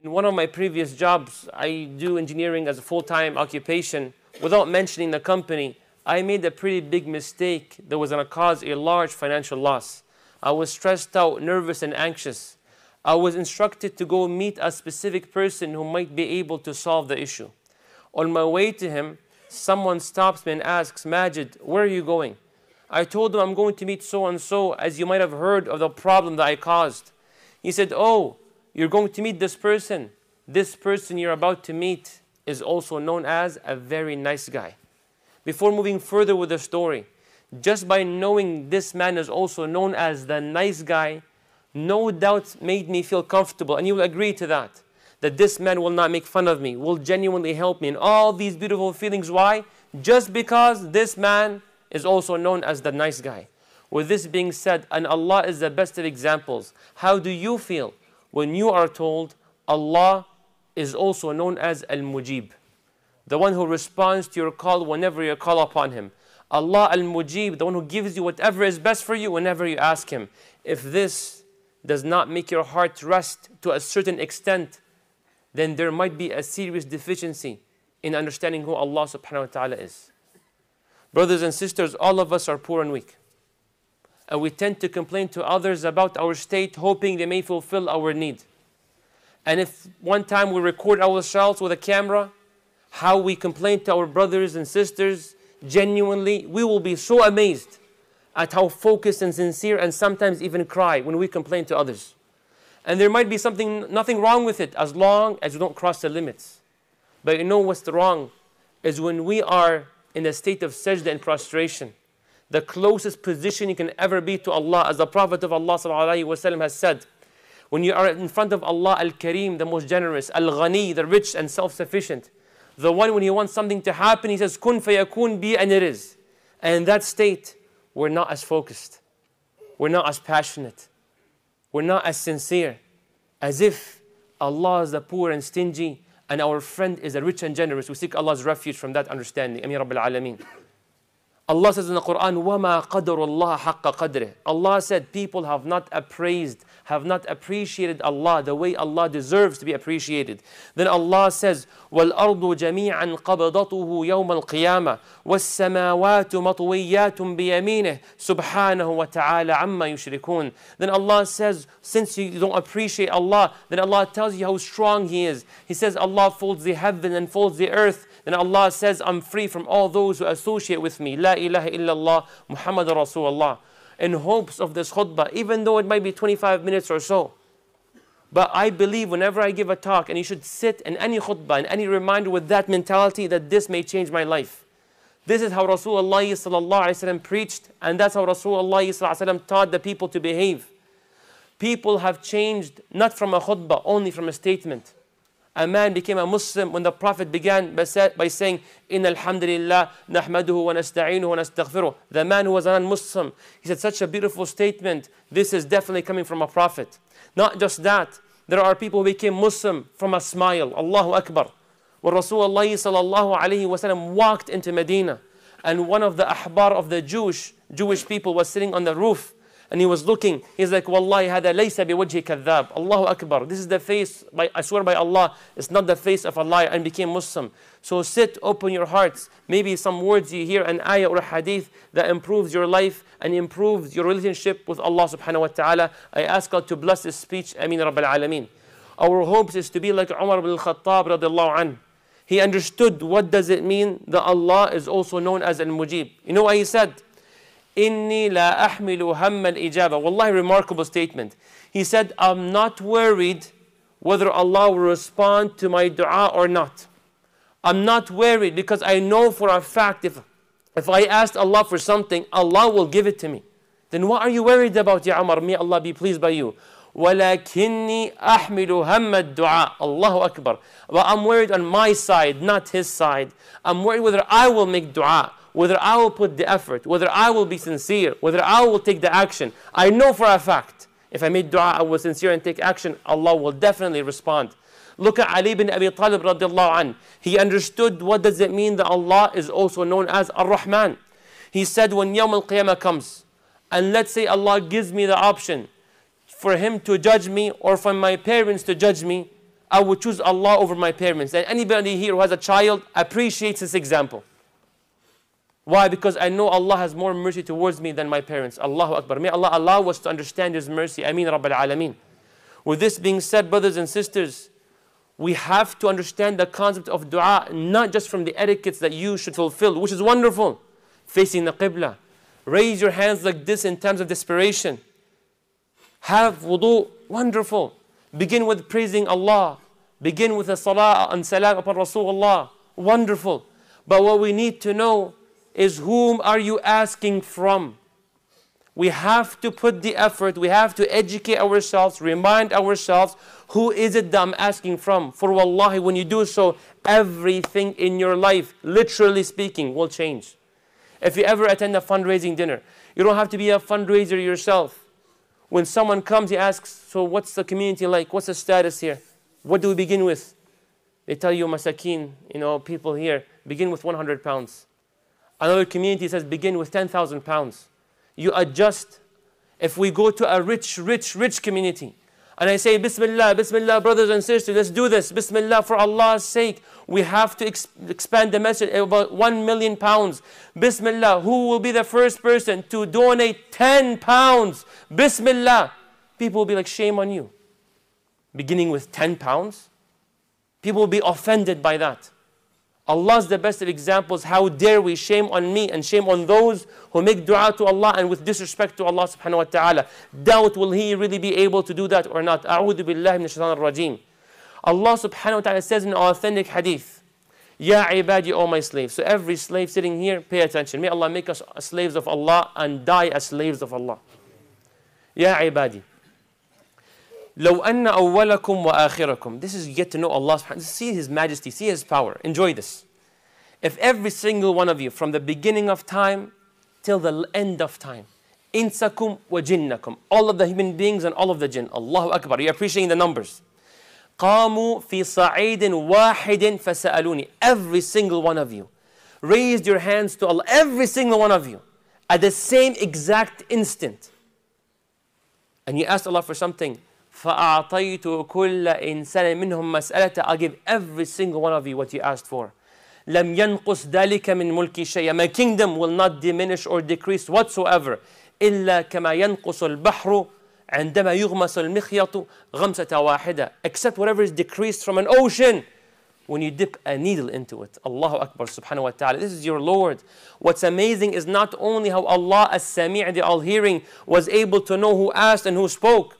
In one of my previous jobs, I do engineering as a full time occupation. Without mentioning the company, I made a pretty big mistake that was going to cause a large financial loss. I was stressed out, nervous, and anxious. I was instructed to go meet a specific person who might be able to solve the issue. On my way to him, someone stops me and asks, Majed, where are you going? I told him I'm going to meet so and so, as you might have heard of the problem that I caused. He said, Oh, you're going to meet this person. This person you're about to meet is also known as a very nice guy. Before moving further with the story, just by knowing this man is also known as the nice guy, no doubt made me feel comfortable. And you will agree to that. That this man will not make fun of me, will genuinely help me. And all these beautiful feelings. Why? Just because this man is also known as the nice guy. With this being said, and Allah is the best of examples, how do you feel when you are told Allah is also known as Al Mujib, the one who responds to your call whenever you call upon Him. Allah Al Mujib, the one who gives you whatever is best for you whenever you ask Him. If this does not make your heart rest to a certain extent, then there might be a serious deficiency in understanding who Allah subhanahu wa ta'ala is. Brothers and sisters, all of us are poor and weak and we tend to complain to others about our state, hoping they may fulfill our need. And if one time we record ourselves with a camera, how we complain to our brothers and sisters genuinely, we will be so amazed at how focused and sincere and sometimes even cry when we complain to others. And there might be something, nothing wrong with it as long as we don't cross the limits. But you know what's wrong is when we are in a state of sajda and prostration the closest position you can ever be to Allah. As the Prophet of Allah وسلم, has said, when you are in front of Allah Al Kareem, the most generous, Al Ghani, the rich and self sufficient, the one when he wants something to happen, he says, Kun fayakun bi, and it is. And in that state, we're not as focused, we're not as passionate, we're not as sincere, as if Allah is the poor and stingy and our friend is the rich and generous. We seek Allah's refuge from that understanding. Ameen Rabbil Alameen. Allah says in the Quran, وَمَا قَدَرُ اللَّهَ حَقَّ قَدْرِهِ Allah said people have not appraised, have not appreciated Allah the way Allah deserves to be appreciated. Then Allah says, وَالْأَرْضُ جَمِيعًا قَبَضَتُهُ يَوْمَ الْقِيَامَةِ وَالسَّمَاوَاتُ مَطْوِيَّاتٌ بِيَمِينِهِ سُبْحَانَهُ وَتَعَالَى عَمَّا يُشْرِكُونَ Then Allah says, since you don't appreciate Allah, then Allah tells you how strong He is. He says Allah folds the heaven and folds the earth then Allah says, I'm free from all those who associate with me. La ilaha illallah Muhammad Rasulullah. In hopes of this khutbah, even though it might be 25 minutes or so. But I believe whenever I give a talk, and you should sit in any khutbah, and any reminder with that mentality that this may change my life. This is how Rasulullah preached, and that's how Rasulullah taught the people to behave. People have changed not from a khutbah, only from a statement a man became a Muslim when the Prophet began by, saying, In alhamdulillah, nahmaduhu wa nasta'inuhu wa nastaghfiruh. The man who was a non-Muslim, he said such a beautiful statement. This is definitely coming from a Prophet. Not just that, there are people who became Muslim from a smile. Allahu Akbar. When Rasulullah sallallahu alayhi wasallam walked into Medina, and one of the ahbar of the Jewish Jewish people was sitting on the roof and he was looking. He's like, Wallahi, hada laysa biwajhi kadhab. Allahu Akbar. This is the face, by, I swear by Allah, it's not the face of a liar and became Muslim. So sit, open your hearts. Maybe some words you hear, an ayah or a hadith that improves your life and improves your relationship with Allah subhanahu wa ta'ala. I ask God to bless this speech. Ameen Rabbil Alameen. Our hopes is to be like Umar ibn al-Khattab radiallahu anhu. He understood what does it mean that Allah is also known as Al-Mujib. You know what he said? Inni la ahmilu hamma al-ijaba. Wallahi, remarkable statement. He said, I'm not worried whether Allah will respond to my dua or not. I'm not worried because I know for a fact if, if I asked Allah for something, Allah will give it to me. Then what are you worried about, Ya Umar? May Allah be pleased by you. ولكني أحمل هم الدعاء الله أكبر but I'm worried on my side not his side I'm worried whether I will make dua whether I will put the effort, whether I will be sincere, whether I will take the action. I know for a fact, if I made dua, I was sincere and take action, Allah will definitely respond. Look at Ali bin Abi Talib radiallahu anh. He understood what does it mean that Allah is also known as Ar-Rahman. He said when Yawm al-Qiyamah comes, and let's say Allah gives me the option for Him to judge me or for my parents to judge me, I would choose Allah over my parents. And anybody here who has a child appreciates this example. Why? Because I know Allah has more mercy towards me than my parents. Allahu Akbar. May Allah allow us to understand His mercy. Ameen Rabbil Alameen. With this being said, brothers and sisters, we have to understand the concept of dua, not just from the etiquettes that you should fulfill, which is wonderful. Facing the Qibla. Raise your hands like this in times of desperation. Have wudu, wonderful. Begin with praising Allah. Begin with a salah and salam upon Rasulullah. Wonderful. But what we need to know is whom are you asking from? We have to put the effort, we have to educate ourselves, remind ourselves who is it that I'm asking from. For wallahi, when you do so, everything in your life, literally speaking, will change. If you ever attend a fundraising dinner, you don't have to be a fundraiser yourself. When someone comes, he asks, So, what's the community like? What's the status here? What do we begin with? They tell you, Masakin, you know, people here, begin with 100 pounds. Another community says, begin with 10,000 pounds. You adjust. If we go to a rich, rich, rich community, and I say, Bismillah, Bismillah, brothers and sisters, let's do this. Bismillah, for Allah's sake. We have to ex expand the message about 1 million pounds. Bismillah, who will be the first person to donate 10 pounds? Bismillah. People will be like, shame on you. Beginning with 10 pounds? People will be offended by that. Allah's the best of examples. How dare we? Shame on me and shame on those who make dua to Allah and with disrespect to Allah subhanahu wa ta'ala. Doubt will he really be able to do that or not? A'udhu billahi min shaitan rajim. Allah subhanahu wa ta'ala says in authentic hadith, Ya ibadi, O my slaves. So every slave sitting here, pay attention. May Allah make us slaves of Allah and die as slaves of Allah. Ya ibadi. لو أن أولكم وآخركم This is get to know Allah subhanahu See His majesty, see His power. Enjoy this. If every single one of you from the beginning of time till the end of time إنسكم وجنكم All of the human beings and all of the jinn Allahu Akbar. You're appreciating the numbers. قاموا في صعيد واحد فسألوني Every single one of you raised your hands to Allah. Every single one of you at the same exact instant. And you asked Allah for something فأعطيت كل إنسان منهم مسألة I'll give every single one of you what you asked for لم ينقص ذلك من ملكي شيئا My kingdom will not diminish or decrease whatsoever إلا كما ينقص البحر عندما يغمس المخيط غمسة واحدة except whatever is decreased from an ocean when you dip a needle into it. Allahu Akbar subhanahu wa ta'ala. This is your Lord. What's amazing is not only how Allah as-Sami' the all-hearing was able to know who asked and who spoke,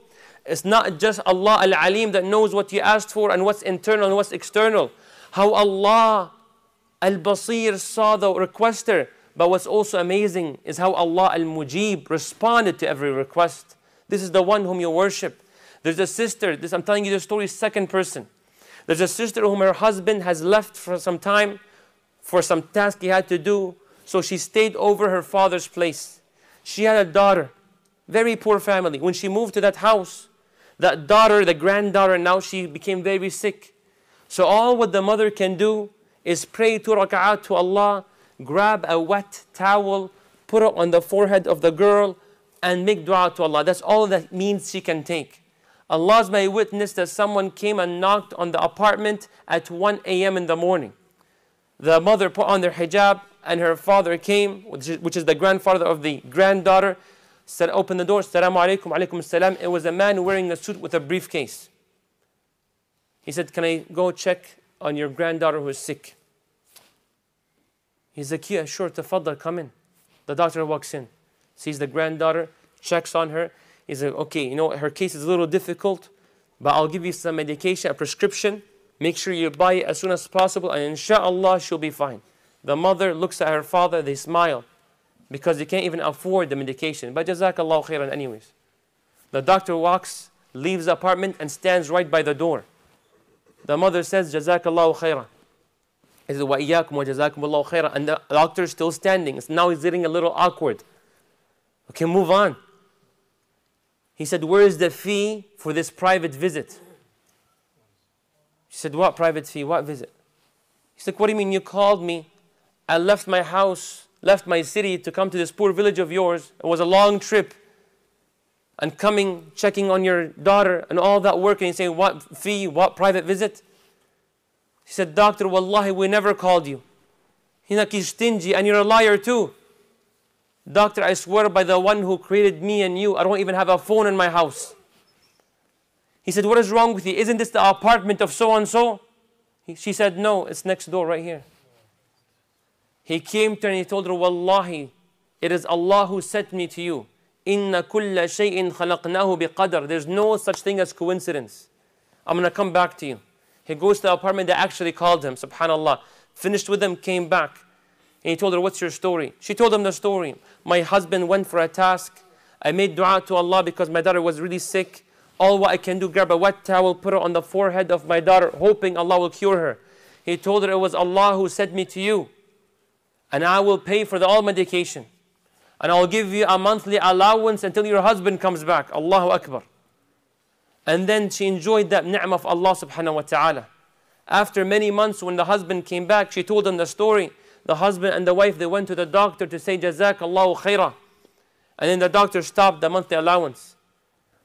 it's not just Allah Al Alim that knows what you asked for and what's internal and what's external. How Allah Al Basir saw the requester. But what's also amazing is how Allah Al Mujib responded to every request. This is the one whom you worship. There's a sister, this I'm telling you the story second person. There's a sister whom her husband has left for some time for some task he had to do. So she stayed over her father's place. She had a daughter, very poor family. When she moved to that house, that daughter, the granddaughter, now she became very sick. So all what the mother can do is pray two rak'at to Allah, grab a wet towel, put it on the forehead of the girl, and make dua to Allah. That's all that means she can take. Allah's my witness that someone came and knocked on the apartment at 1 a.m. in the morning. The mother put on their hijab and her father came, which is the grandfather of the granddaughter said, open the door, Assalamu alaikum, alaikum salam. It was a man wearing a suit with a briefcase. He said, Can I go check on your granddaughter who is sick? He's like, Yeah, sure, tafaddal, come in. The doctor walks in, sees the granddaughter, checks on her. He's like, Okay, you know, her case is a little difficult, but I'll give you some medication, a prescription. Make sure you buy it as soon as possible, and inshallah, she'll be fine. The mother looks at her father, they smile because they can't even afford the medication. But jazakallah khairan anyways. The doctor walks, leaves the apartment and stands right by the door. The mother says, jazakallah khairan. He says, iyyakum wa jazakumullahu khairan. And the doctor is still standing. Now he's getting a little awkward. Okay, move on. He said, where is the fee for this private visit? She said, what private fee? What visit? He said, what do you mean you called me? I left my house left my city to come to this poor village of yours. It was a long trip. and coming, checking on your daughter and all that work, and you say, What fee, what private visit? He said, Doctor, wallahi, we never called you. He's like, He's stingy, and you're a liar too. Doctor, I swear by the one who created me and you, I don't even have a phone in my house. He said, What is wrong with you? Isn't this the apartment of so and so? She said, No, it's next door, right here. He came to her and he told her, Wallahi, it is Allah who sent me to you. Inna kulla shay'in khalaqnahu biqadar. There's no such thing as coincidence. I'm going to come back to you. He goes to the apartment that actually called him, subhanAllah. Finished with them, came back. And he told her, What's your story? She told him the story. My husband went for a task. I made dua to Allah because my daughter was really sick. All what I can do, grab a wet towel, put it on the forehead of my daughter, hoping Allah will cure her. He told her it was Allah who sent me to you. And I will pay for the all medication. And I will give you a monthly allowance until your husband comes back. Allahu Akbar. And then she enjoyed that ni'mah of Allah subhanahu wa ta'ala. After many months, when the husband came back, she told him the story. The husband and the wife, they went to the doctor to say, Jazakallahu khairah. And then the doctor stopped the monthly allowance.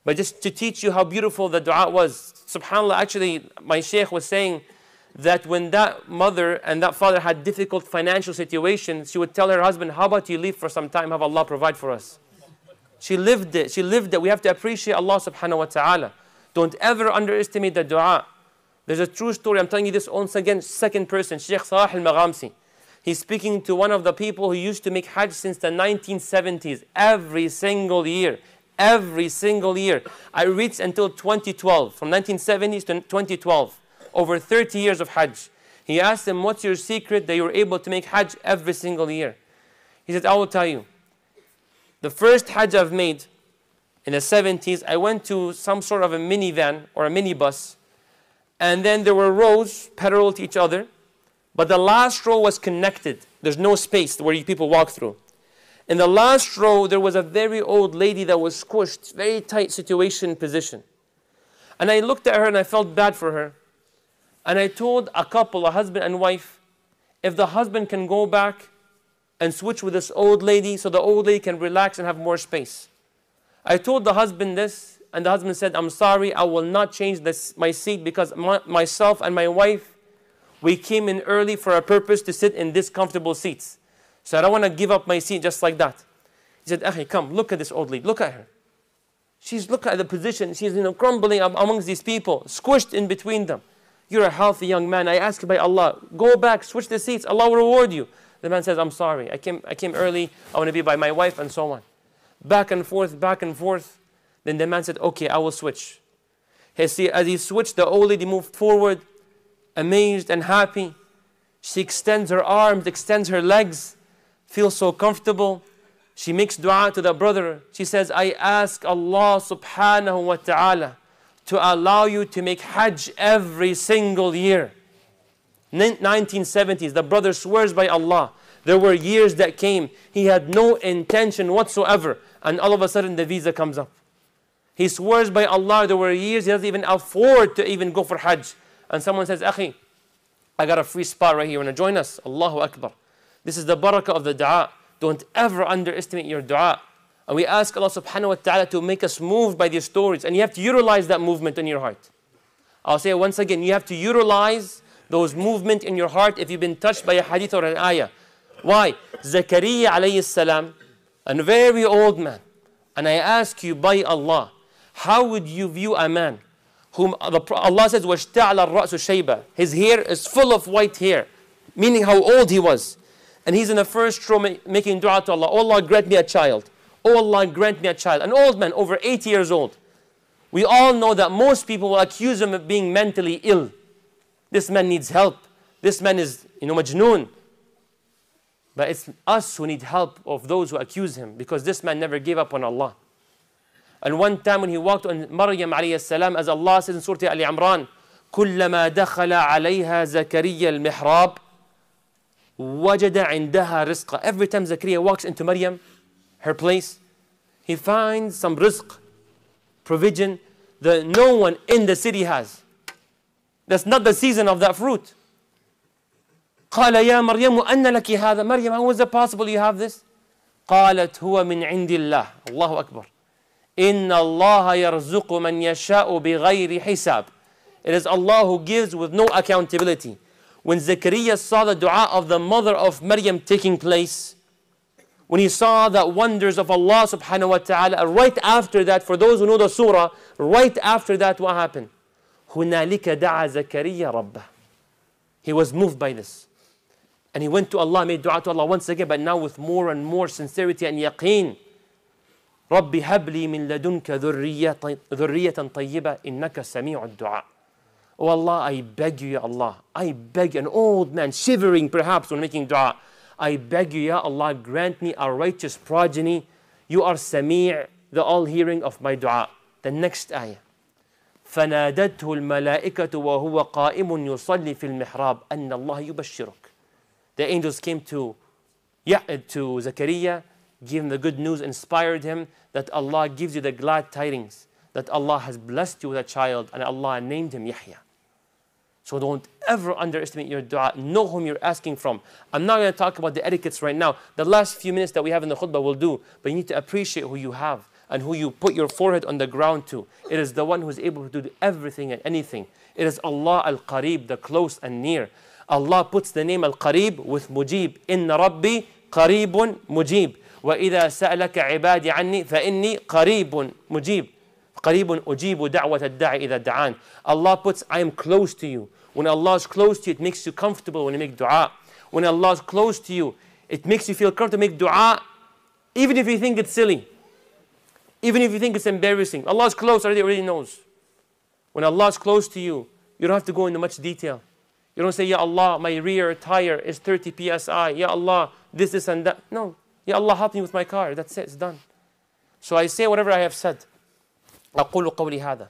But just to teach you how beautiful the dua was. SubhanAllah, actually, my sheikh was saying that when that mother and that father had difficult financial situations, she would tell her husband, How about you leave for some time, have Allah provide for us? She lived it. She lived it. We have to appreciate Allah subhanahu wa ta'ala. Don't ever underestimate the dua. There's a true story. I'm telling you this once again, second person, Sheikh Salah al Maghamsi. He's speaking to one of the people who used to make Hajj since the 1970s, every single year. Every single year. I reached until 2012, from 1970s to 2012, over 30 years of Hajj. He asked him, What's your secret that you're able to make Hajj every single year? He said, I will tell you. The first Hajj I've made in the 70s, I went to some sort of a minivan or a minibus, and then there were rows parallel to each other, but the last row was connected. There's no space where people walk through. In the last row, there was a very old lady that was squished, very tight situation position. And I looked at her and I felt bad for her. And I told a couple, a husband and wife, if the husband can go back and switch with this old lady so the old lady can relax and have more space. I told the husband this, and the husband said, I'm sorry, I will not change this, my seat because my, myself and my wife, we came in early for a purpose to sit in these comfortable seats. So I don't want to give up my seat just like that. He said, Akhi, come, look at this old lady, look at her. She's, look at the position, she's you know, crumbling amongst these people, squished in between them. You're a healthy young man. I ask you by Allah, go back, switch the seats, Allah will reward you. The man says, I'm sorry, I came, I came early, I want to be by my wife, and so on back and forth, back and forth. Then the man said, Okay, I will switch. He, as he switched, the old lady moved forward, amazed and happy. She extends her arms, extends her legs, feels so comfortable. She makes dua to the brother. She says, I ask Allah subhanahu wa ta'ala to allow you to make Hajj every single year. 1970s, the brother swears by Allah. There were years that came, he had no intention whatsoever and all of a sudden the visa comes up. He swears by Allah, there were years he doesn't even afford to even go for Hajj. And someone says, Akhi, I got a free spot right here. You want to join us? Allahu Akbar. This is the barakah of the dua. Don't ever underestimate your dua. And we ask Allah subhanahu wa ta'ala to make us moved by these stories. And you have to utilize that movement in your heart. I'll say it once again, you have to utilize those movement in your heart if you've been touched by a hadith or an ayah. Why? Zakaria alayhi salam a very old man. And I ask you by Allah, how would you view a man whom Allah says, وَاشْتَعْلَ الرَّأْسُ شَيْبًا His hair is full of white hair, meaning how old he was. And he's in the first row making dua to Allah, oh Allah, grant me a child. Oh Allah, grant me a child. An old man, over 80 years old. We all know that most people will accuse him of being mentally ill. This man needs help. This man is, you know, majnoon. But it's us who need help of those who accuse him because this man never gave up on Allah. And one time when he walked on Maryam alayhi salam, as Allah says in Surah Ali Imran, كلما دخل عليها زكريا المحراب وجد عندها رزقا. Every time Zakaria walks into Maryam, her place, he finds some rizq, provision that no one in the city has. That's not the season of that fruit. قال يا مريم أن لك هذا مريم how is it possible you have this قالت هو من عند الله الله أكبر إِنَّ اللَّهَ يَرْزُقُ مَنْ يَشَاءُ بِغَيْرِ حِسَابٍ It is Allah who gives with no accountability. When Zechariah saw the dua of the mother of Maryam taking place, when he saw the wonders of Allah subhanahu wa ta'ala, right after that, for those who know the surah, right after that, what happened? هُنَالِكَ دَعَى زَكَرِيَّ رَبَّهِ He was moved by this. And he went to Allah, made dua to Allah once again, but now with more and more sincerity and yaqeen. رَبِّ هَبْ لِي مِن لَدُنْكَ ذُرِّيَّةً طَيِّبَةً إِنَّكَ سَمِيعُ الدُّعَاء Oh Allah, I beg you, Ya Allah. I beg an old man, shivering perhaps when making dua. I beg you, Ya Allah, grant me a righteous progeny. You are Sami' the all hearing of my dua. The next ayah. فنادته الملائكة وهو قائم يصلي في المحراب أن الله يبشرك. The angels came to, yeah, to Zechariah, gave him the good news, inspired him that Allah gives you the glad tidings that Allah has blessed you with a child and Allah named him Yahya. So don't ever underestimate your dua. Know whom you're asking from. I'm not going to talk about the etiquettes right now. The last few minutes that we have in the khutbah will do. But you need to appreciate who you have and who you put your forehead on the ground to. It is the one who is able to do everything and anything. It is Allah Al Qarib, the close and near. Allah puts the name Al Qarib with Mujib. Inna Rabbi Qaribun Mujib. وإذا سألك عبادي عني فإني قريب مجيب قريب أجيب دعوة الداعي إذا دعان Allah puts I am close to you when Allah is close to you it makes you comfortable when you make dua when Allah is close to you it makes you feel comfortable to make dua even if you think it's silly even if you think it's embarrassing Allah is close already already knows when Allah is close to you you don't have to go into much detail you don't say Ya Allah my rear tire is 30 psi Ya Allah this this and that no Ya Allah, help me with my car. That's it, it's done. So I say whatever I have said. أقول قولي هذا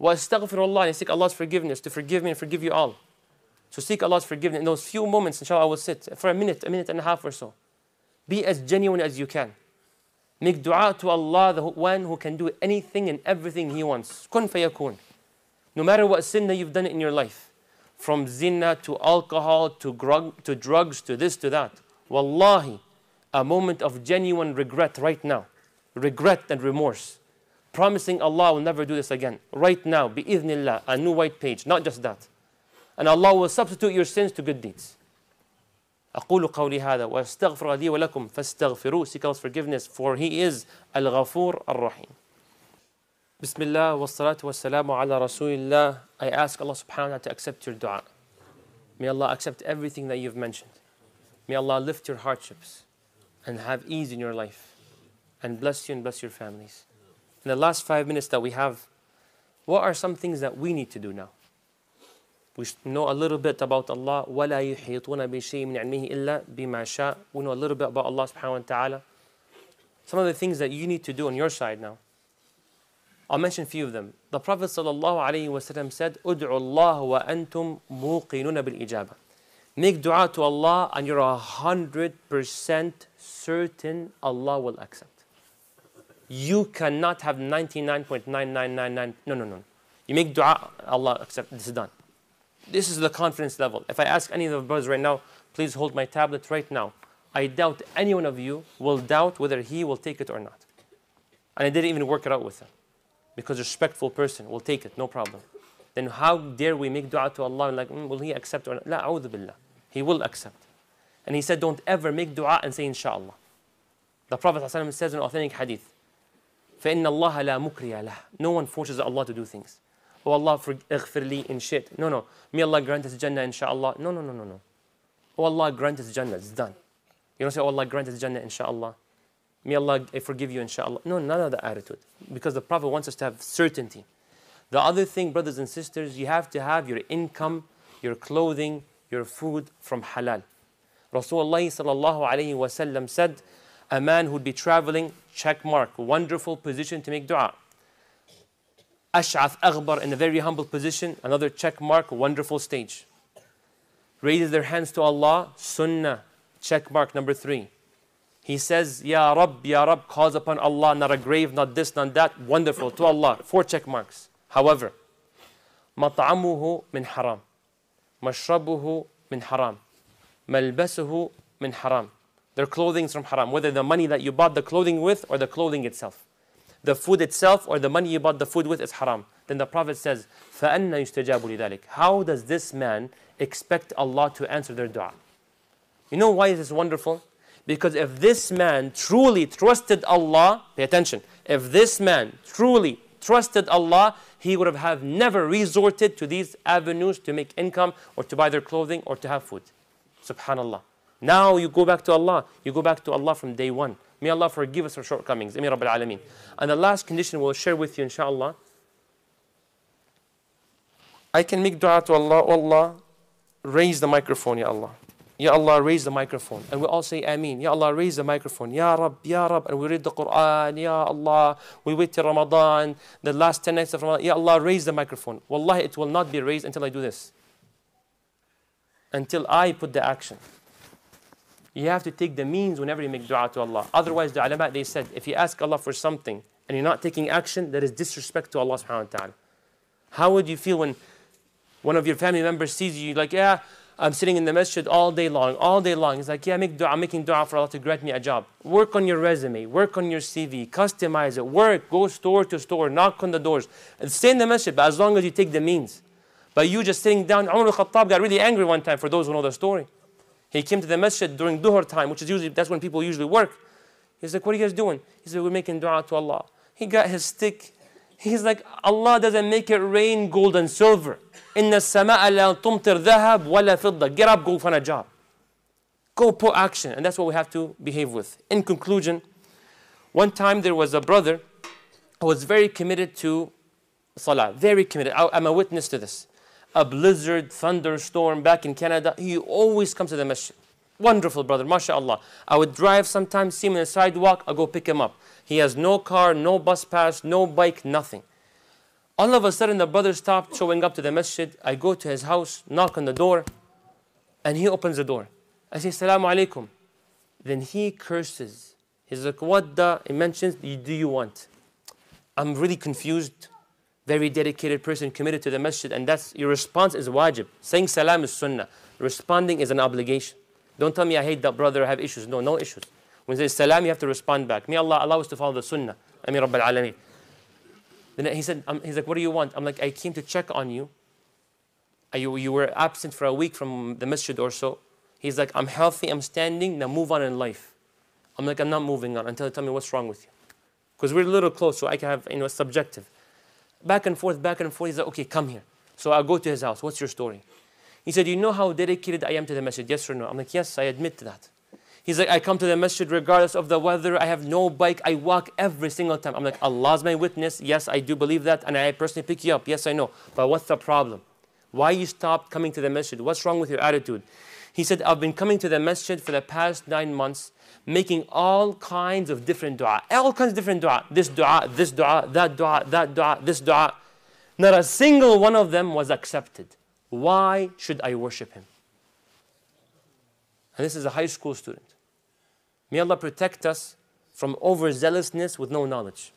وأستغفر الله and I seek Allah's forgiveness to forgive me and forgive you all. So seek Allah's forgiveness. In those few moments, inshallah, I will sit for a minute, a minute and a half or so. Be as genuine as you can. Make dua to Allah, the one who can do anything and everything He wants. Kun fayakun. No matter what sin that you've done in your life, from zina to alcohol to, grug, to drugs to this to that. Wallahi, a moment of genuine regret right now, regret and remorse, promising Allah will never do this again. Right now, bi'idhnillah, a new white page, not just that. And Allah will substitute your sins to good deeds. أقول قولي هذا وأستغفر لي ولكم فاستغفروه seek Allah's forgiveness for He is الغفور الرحيم بسم الله والصلاة والسلام على رسول الله I ask Allah subhanahu wa ta'ala to accept your dua. May Allah accept everything that you've mentioned. May Allah lift your hardships and have ease in your life and bless you and bless your families. In the last five minutes that we have, what are some things that we need to do now? We know a little bit about Allah. وَلَا يُحِيطُونَ بِشَيْءٍ مِنْ عِلْمِهِ إِلَّا بِمَا شَاء We know a little bit about Allah subhanahu wa ta'ala. Some of the things that you need to do on your side now. I'll mention a few of them. The Prophet sallallahu alayhi wa sallam said, أُدْعُوا اللَّهَ وَأَنْتُمْ مُوقِنُونَ بِالْإِجَابَةِ Make dua to Allah and you're a hundred percent certain Allah will accept. You cannot have 99.9999. No, no, no. You make dua, Allah accept. This is done. This is the confidence level. If I ask any of the brothers right now, please hold my tablet right now. I doubt any one of you will doubt whether he will take it or not. And I didn't even work it out with him. Because a respectful person will take it, no problem. Then how dare we make dua to Allah and like, mm, will he accept or not? La billah. He will accept. And he said, don't ever make dua and say inshallah. The Prophet ﷺ says in authentic hadith, فَإِنَّ اللَّهَ لَا مُكْرِيَ لَهُ No one forces Allah to do things. Oh Allah, اغفر لي in shit. No, no. May Allah grant us Jannah inshallah. No, no, no, no, no. Oh Allah, grant us Jannah. It's done. You don't say, oh Allah, grant us Jannah inshallah. May Allah forgive you inshallah. No, none of that attitude. Because the Prophet wants us to have certainty. The other thing, brothers and sisters, you have to have your income, your clothing, your food from halal. Rasulullah sallallahu alayhi wasallam said, a man who'd be traveling, check mark, wonderful position to make dua. Ash'ath Aghbar in a very humble position, another check mark, wonderful stage. Raises their hands to Allah, sunnah, check mark number three. He says, Ya Rab, Ya Rab, calls upon Allah, not a grave, not this, not that, wonderful, to Allah, four check marks. However, مطعمه من حرام مشربه من حرام ملبسه من حرام their clothing is from haram whether the money that you bought the clothing with or the clothing itself the food itself or the money you bought the food with is haram. Then the Prophet says, فَأَنَّ يُسْتَجَابُ لِذَلِكَ How does this man expect Allah to answer their dua? You know why is this wonderful? Because if this man truly trusted Allah, pay attention, if this man truly trusted Allah, he would have, have never resorted to these avenues to make income or to buy their clothing or to have food. Subhanallah. Now you go back to Allah. You go back to Allah from day one. May Allah forgive us our shortcomings. Alameen. And the last condition we'll share with you, inshallah. I can make dua to Allah. Oh Allah, raise the microphone, Ya Allah. Ya Allah, raise the microphone. And we all say Ameen. Ya Allah, raise the microphone. Ya Rab, Ya Rab. And we read the Quran. Ya Allah. We wait till Ramadan, the last 10 nights of Ramadan. Ya Allah, raise the microphone. Wallahi, it will not be raised until I do this. Until I put the action. You have to take the means whenever you make dua to Allah. Otherwise, the ulama, they said, if you ask Allah for something and you're not taking action, that is disrespect to Allah subhanahu wa ta'ala. How would you feel when one of your family members sees you like, yeah, I'm sitting in the masjid all day long, all day long. He's like, yeah, make dua, I'm making dua for Allah to grant me a job. Work on your resume, work on your CV, customize it, work, go store to store, knock on the doors. And stay in the masjid, but as long as you take the means. But you just sitting down, Umar al-Khattab got really angry one time for those who know the story. He came to the masjid during duhur time, which is usually, that's when people usually work. He's like, what are you guys doing? He said, we're making dua to Allah. He got his stick. He's like, Allah doesn't make it rain gold and silver. إن السماء لا تمطر ذهب ولا فضة. Get up, go find a job. Go put action. And that's what we have to behave with. In conclusion, one time there was a brother who was very committed to salah. Very committed. I'm a witness to this. A blizzard, thunderstorm back in Canada. He always comes to the masjid. Wonderful brother, mashallah. I would drive sometimes, see him on the sidewalk, i go pick him up. He has no car, no bus pass, no bike, nothing. All of a sudden, the brother stopped showing up to the masjid. I go to his house, knock on the door, and he opens the door. I say, Salaam alaikum. Then he curses. He's like, What the? He mentions, Do you want? I'm really confused. Very dedicated person committed to the masjid, and that's your response is wajib. Saying salam is sunnah. Responding is an obligation. Don't tell me I hate that brother, I have issues. No, no issues. When say salam, you have to respond back. May Allah allow us to follow the sunnah. Ameen Rabbil Alameen. Then he said, um, he's like, what do you want? I'm like, I came to check on you. You, you were absent for a week from the masjid or so. He's like, I'm healthy, I'm standing, now move on in life. I'm like, I'm not moving on until you tell me what's wrong with you. Because we're a little close, so I can have, you know, subjective. Back and forth, back and forth. He's like, okay, come here. So I go to his house. What's your story? He said, you know how dedicated I am to the masjid, yes or no? I'm like, yes, I admit to that. He's like, I come to the masjid regardless of the weather. I have no bike. I walk every single time. I'm like, Allah's my witness. Yes, I do believe that. And I personally pick you up. Yes, I know. But what's the problem? Why you stopped coming to the masjid? What's wrong with your attitude? He said, I've been coming to the masjid for the past nine months, making all kinds of different dua. All kinds of different dua. This dua, this dua, that dua, that dua, this dua. Not a single one of them was accepted. Why should I worship him? And this is a high school student. May Allah protect us from overzealousness with no knowledge.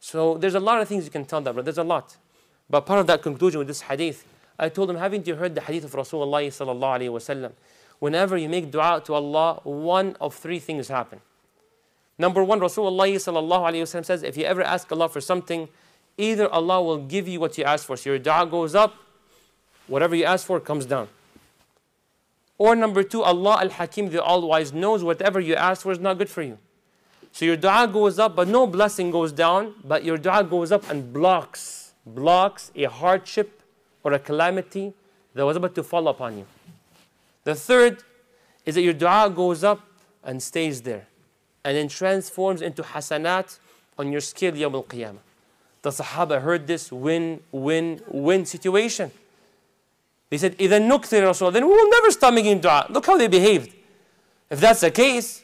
So there's a lot of things you can tell that, but there's a lot. But part of that conclusion with this hadith, I told him, haven't you heard the hadith of Rasulullah sallallahu alayhi wasallam? Whenever you make dua to Allah, one of three things happen. Number one, Rasulullah says, if you ever ask Allah for something, either Allah will give you what you ask for. So your dua goes up, whatever you ask for comes down. Or number two, Allah Al Hakim, the All Wise, knows whatever you ask for is not good for you. So your dua goes up, but no blessing goes down, but your dua goes up and blocks, blocks a hardship or a calamity that was about to fall upon you. The third is that your dua goes up and stays there and then transforms into hasanat on your scale Yawm al Qiyamah. The Sahaba heard this win, win, win situation. They said, إِذَا نُكْثِرِ Rasul, then we will never stop making dua. Look how they behaved. If that's the case,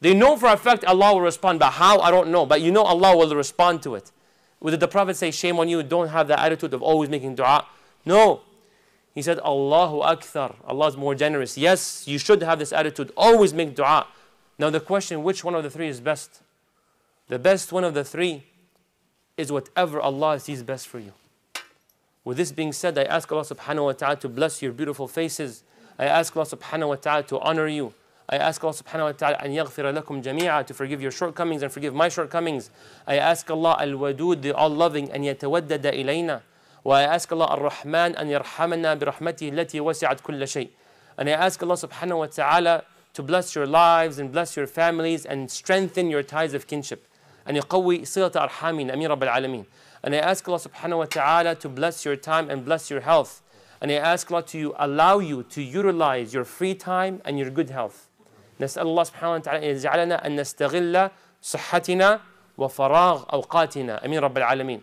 they know for a fact Allah will respond, but how, I don't know. But you know Allah will respond to it. Would the Prophet say, shame on you, don't have the attitude of always making dua? No. He said, Allahu Akthar. Allah is more generous. Yes, you should have this attitude. Always make dua. Now, the question which one of the three is best? The best one of the three is whatever Allah sees best for you. With this being said, I ask Allah subhanahu wa ta'ala to bless your beautiful faces. I ask Allah subhanahu wa ta'ala to honor you. I ask Allah subhanahu wa ta'ala an yaghfira lakum jami'a to forgive your shortcomings and forgive my shortcomings. I ask Allah al-wadud, the all-loving, and yatawaddada ilayna إلينا. I ask Allah الرحمن أن يرحمنا برحمته التي وسعت كل شيء. And I ask Allah subhanahu wa ta'ala to bless your lives and bless your families and strengthen your ties of kinship. أن يقوي صلة أرحامنا أمين رب العالمين. And I ask Allah subhanahu wa ta'ala to bless your time and bless your health. And I ask Allah to allow you to utilize your free time and your good health. نسأل الله سبحانه وتعالى أن يجعلنا أن نستغل صحتنا وفراغ أوقاتنا أمين رب العالمين